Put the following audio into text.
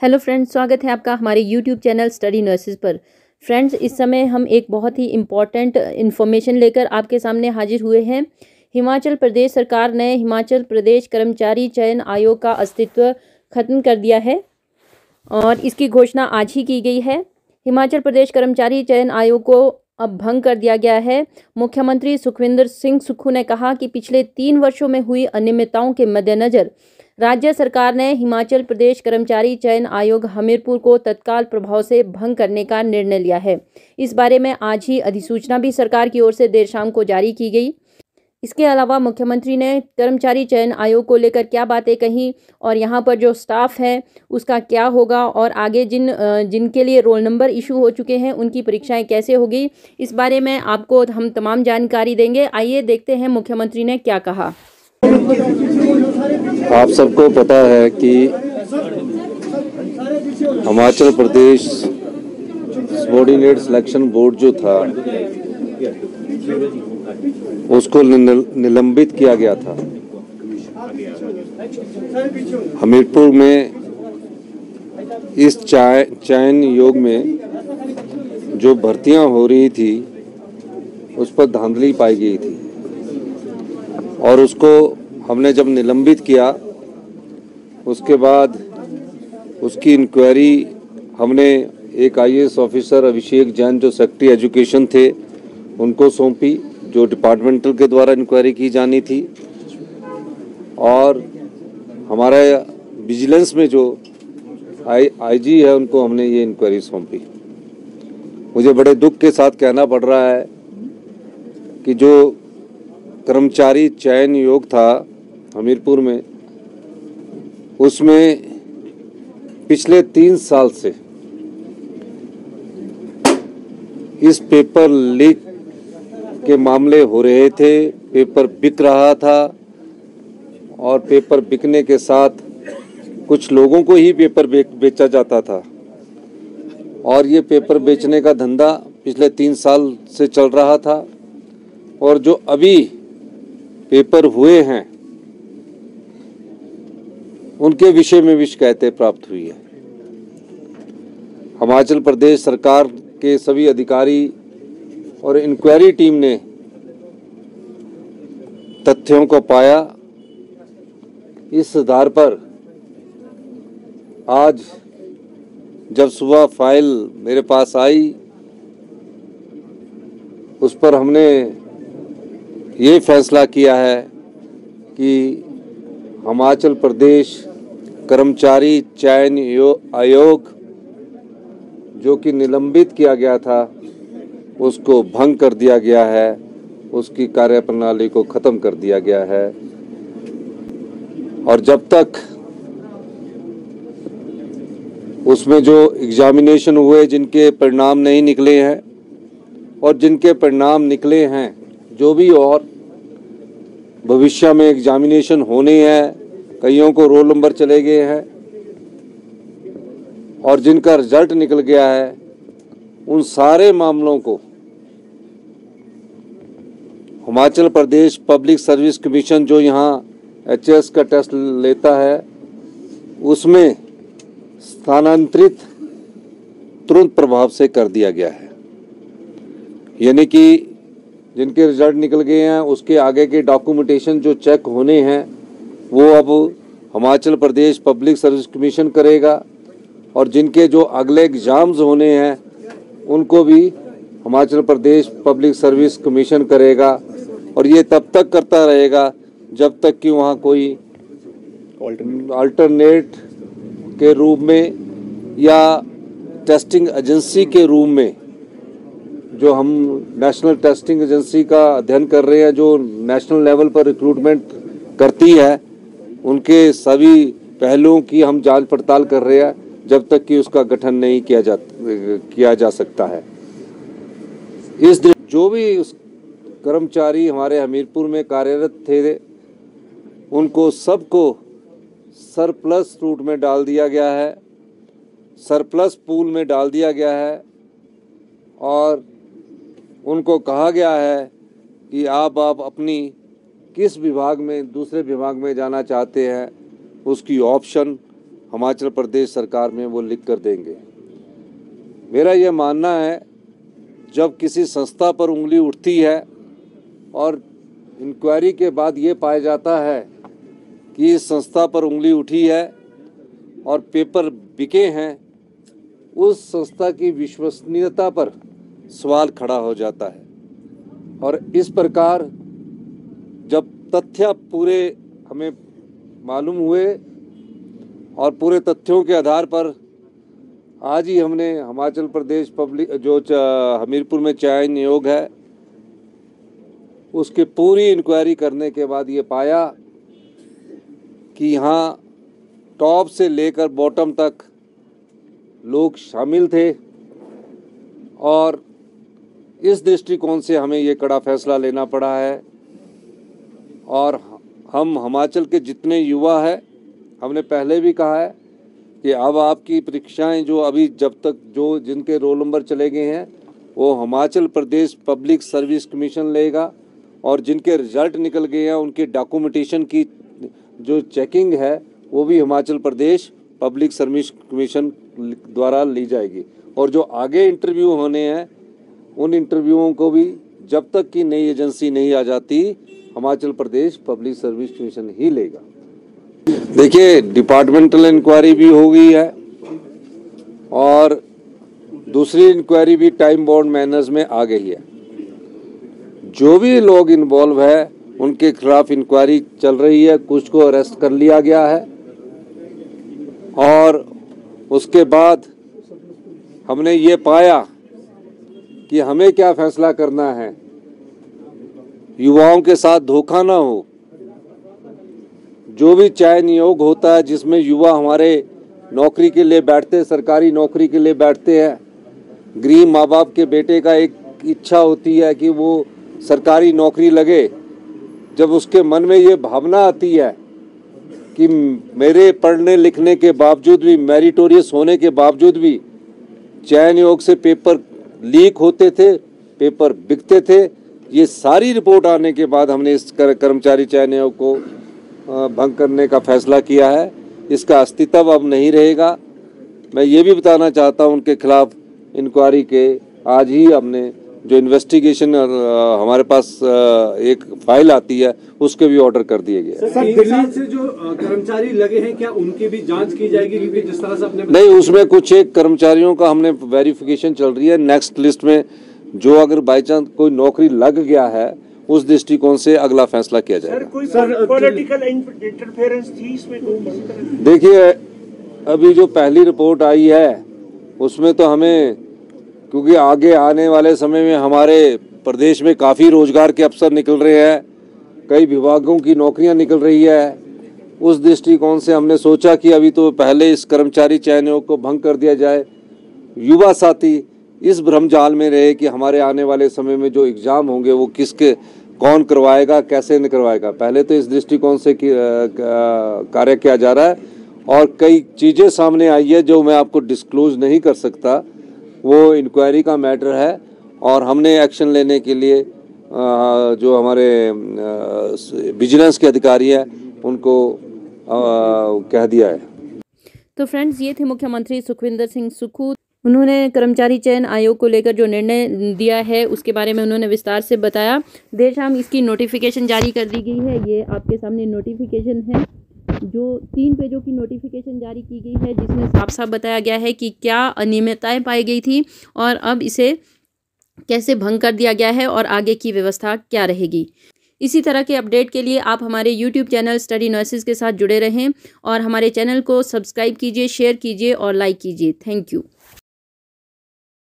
Hello friends, स्वागत है आपका हमारे यूट्यूब चैनल स्टडी नर्सेज पर। फ्रेंड्स, इस समय हम एक बहुत ही इंपॉर्टेंट इन्फॉर्मेशन लेकर आपके सामने हाजिर हुए हैं। हिमाचल प्रदेश सरकार ने हिमाचल प्रदेश कर्मचारी चयन आयोग का अस्तित्व खत्म कर दिया है और इसकी घोषणा आज ही की गई है। हिमाचल प्रदेश कर्मचारी चयन आयोग को अब भंग कर दिया गया है। मुख्यमंत्री सुखविंदर सिंह सुक्खू ने कहा कि पिछले तीन वर्षों में हुई अनियमितताओं के मद्देनज़र राज्य सरकार ने हिमाचल प्रदेश कर्मचारी चयन आयोग हमीरपुर को तत्काल प्रभाव से भंग करने का निर्णय लिया है। इस बारे में आज ही अधिसूचना भी सरकार की ओर से देर शाम को जारी की गई। इसके अलावा मुख्यमंत्री ने कर्मचारी चयन आयोग को लेकर क्या बातें कही और यहाँ पर जो स्टाफ है, उसका क्या होगा और आगे जिन जिनके लिए रोल नंबर इशू हो चुके हैं, उनकी परीक्षाएँ कैसे होगी, इस बारे में आपको हम तमाम जानकारी देंगे। आइए देखते हैं मुख्यमंत्री ने क्या कहा। आप सबको पता है कि Himachal Pradesh Subordinate Selection Board जो था, उसको निलंबित किया गया था। हमीरपुर में इस चयन योग में जो भर्तियाँ हो रही थी, उस पर धांधली पाई गई थी। और उसको हमने जब निलंबित किया, उसके बाद उसकी इंक्वायरी हमने एक आईएएस ऑफिसर अभिषेक जैन, जो सेक्रेटरी एजुकेशन थे, उनको सौंपी, जो डिपार्टमेंटल के द्वारा इंक्वायरी की जानी थी। और हमारा विजिलेंस में जो आई आईजी है, उनको हमने ये इंक्वायरी सौंपी। मुझे बड़े दुख के साथ कहना पड़ रहा है कि जो कर्मचारी चयन योग था हमीरपुर में, उसमें पिछले तीन साल से इस पेपर लीक के मामले हो रहे थे। पेपर बिक रहा था और पेपर बिकने के साथ कुछ लोगों को ही पेपर बेचा जाता था। और ये पेपर बेचने का धंधा पिछले तीन साल से चल रहा था और जो अभी पेपर हुए हैं उनके विषय में भी शिकायतें प्राप्त हुई है। हिमाचल प्रदेश सरकार के सभी अधिकारी और इंक्वायरी टीम ने तथ्यों को पाया। इस आधार पर आज जब सुबह फ़ाइल मेरे पास आई, उस पर हमने ये फैसला किया है कि हिमाचल प्रदेश कर्मचारी चयन आयोग जो कि निलंबित किया गया था, उसको भंग कर दिया गया है। उसकी कार्यप्रणाली को ख़त्म कर दिया गया है। और जब तक उसमें जो एग्जामिनेशन हुए, जिनके परिणाम नहीं निकले हैं, और जिनके परिणाम निकले हैं, जो भी और, भविष्य में एग्जामिनेशन होने हैं कईयों को रोल नंबर चले गए हैं और जिनका रिज़ल्ट निकल गया है, उन सारे मामलों को Himachal Pradesh Public Service Commission जो यहाँ एच का टेस्ट लेता है, उसमें स्थानांतरित तुरंत प्रभाव से कर दिया गया है। यानी कि जिनके रिज़ल्ट निकल गए हैं, उसके आगे के डॉक्यूमेंटेशन जो चेक होने हैं वो अब Himachal Pradesh Public Service Commission करेगा और जिनके जो अगले एग्ज़ाम्स होने हैं, उनको भी Himachal Pradesh Public Service Commission करेगा और ये तब तक करता रहेगा जब तक कि वहाँ कोई अल्टरनेट के रूप में या टेस्टिंग एजेंसी के रूप में जो हम नेशनल टेस्टिंग एजेंसी का अध्ययन कर रहे हैं, जो नेशनल लेवल पर रिक्रूटमेंट करती है उनके सभी पहलुओं की हम जाँच पड़ताल कर रहे हैं, जब तक कि उसका गठन नहीं किया जा किया जा सकता है। इस जो भी उस कर्मचारी हमारे हमीरपुर में कार्यरत थे, उनको सबको सरप्लस रूट में डाल दिया गया है, सरप्लस पूल में डाल दिया गया है, और उनको कहा गया है कि आप आप अपनी किस विभाग में, दूसरे विभाग में जाना चाहते हैं, उसकी ऑप्शन हिमाचल प्रदेश सरकार में वो लिख कर देंगे। मेरा ये मानना है, जब किसी संस्था पर उंगली उठती है और इंक्वायरी के बाद ये पाया जाता है कि इस संस्था पर उंगली उठी है और पेपर बिके हैं, उस संस्था की विश्वसनीयता पर सवाल खड़ा हो जाता है। और इस प्रकार तथ्य पूरे हमें मालूम हुए और पूरे तथ्यों के आधार पर आज ही हमने हिमाचल प्रदेश पब्लिक जो हमीरपुर में चयन नियोग है, उसकी पूरी इंक्वायरी करने के बाद ये पाया कि यहाँ टॉप से लेकर बॉटम तक लोग शामिल थे और इस दृष्टिकोण से हमें ये कड़ा फैसला लेना पड़ा है। और हम हिमाचल के जितने युवा हैं, हमने पहले भी कहा है कि अब आपकी परीक्षाएँ जो अभी जब तक जो जिनके रोल नंबर चले गए हैं, वो Himachal Pradesh Public Service Commission लेगा और जिनके रिज़ल्ट निकल गए हैं, उनके डॉक्यूमेंटेशन की जो चेकिंग है, वो भी Himachal Pradesh Public Service Commission द्वारा ली जाएगी। और जो आगे इंटरव्यू होने हैं, उन इंटरव्यूओं को भी जब तक कि नई एजेंसी नहीं आ जाती, Himachal Pradesh Public Service Commission ही लेगा। देखिए डिपार्टमेंटल इंक्वायरी भी हो गई है और दूसरी इंक्वायरी भी टाइम बाउंड मैनर्स में आ गई है। जो भी लोग इन्वॉल्व है, उनके खिलाफ इंक्वायरी चल रही है, कुछ को अरेस्ट कर लिया गया है और उसके बाद हमने ये पाया कि हमें क्या फैसला करना है? युवाओं के साथ धोखा ना हो। जो भी चयन नियोग होता है, जिसमें युवा हमारे नौकरी के लिए बैठते सरकारी नौकरी के लिए बैठते हैं, गरीब माँ बाप के बेटे का एक इच्छा होती है कि वो सरकारी नौकरी लगे। जब उसके मन में ये भावना आती है कि मेरे पढ़ने लिखने के बावजूद भी, मेरिटोरियस होने के बावजूद भी चयन योग से पेपर लीक होते थे, पेपर बिकते थे। ये सारी रिपोर्ट आने के बाद हमने इस कर्मचारी चयन आयोग को भंग करने का फैसला किया है। इसका अस्तित्व अब नहीं रहेगा। मैं ये भी बताना चाहता हूँ उनके खिलाफ इंक्वायरी के। आज ही हमने जो इन्वेस्टिगेशन हमारे पास एक फ़ाइल आती है उसके भी ऑर्डर कर दिए गए सर दिल्ली से जो कर्मचारी लगे हैं क्या उनकी भी जाँच की जाएगी? क्योंकि जिस तरह से अपने नहीं उसमें कुछ एक कर्मचारियों का हमने वेरिफिकेशन चल रही है। नेक्स्ट लिस्ट में जो अगर बाई चांस कोई नौकरी लग गया है उस दृष्टिकोण से अगला फैसला किया जाएगा। कोई पॉलिटिकल इंटरफेरेंस थी इसमें देखिए अभी जो पहली रिपोर्ट आई है उसमें तो हमें क्योंकि आगे आने वाले समय में हमारे प्रदेश में काफ़ी रोज़गार के अवसर निकल रहे हैं, कई विभागों की नौकरियाँ निकल रही है। उस दृष्टिकोण से हमने सोचा कि अभी तो पहले इस कर्मचारी चयनों को भंग कर दिया जाए। युवा साथी इस भ्रमजाल में रहे कि हमारे आने वाले समय में जो एग्ज़ाम होंगे वो किसके, कौन करवाएगा, कैसे नहीं करवाएगा। पहले तो इस दृष्टिकोण से कार्य किया जा रहा है और कई चीज़ें सामने आई है जो मैं आपको डिस्क्लोज नहीं कर सकता। वो इंक्वायरी का मैटर है और हमने एक्शन लेने के लिए जो हमारे विजिलेंस के अधिकारी हैं, उनको कह दिया है। तो फ्रेंड्स ये थे मुख्यमंत्री सुखविंदर सिंह सुखू उन्होंने कर्मचारी चयन आयोग को लेकर जो निर्णय दिया है, उसके बारे में उन्होंने विस्तार से बताया। देर शाम इसकी नोटिफिकेशन जारी कर दी गई है। ये आपके सामने नोटिफिकेशन है। जो तीन पेजों की नोटिफिकेशन जारी की गई है, जिसमें साफ़ साफ़ बताया गया है कि क्या अनियमितताएँ पाई गई थी और अब इसे कैसे भंग कर दिया गया है और आगे की व्यवस्था क्या रहेगी। इसी तरह के अपडेट के लिए आप हमारे यूट्यूब चैनल स्टडी नर्सिस के साथ जुड़े रहें और हमारे चैनल को सब्सक्राइब कीजिए शेयर कीजिए और लाइक कीजिए। Thank you